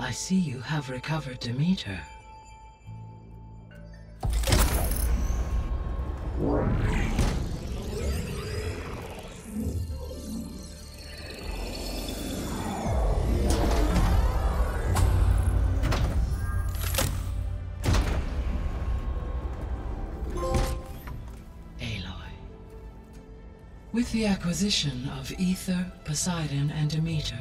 I see you have recovered Demeter. With the acquisition of Ether, Poseidon, and Demeter,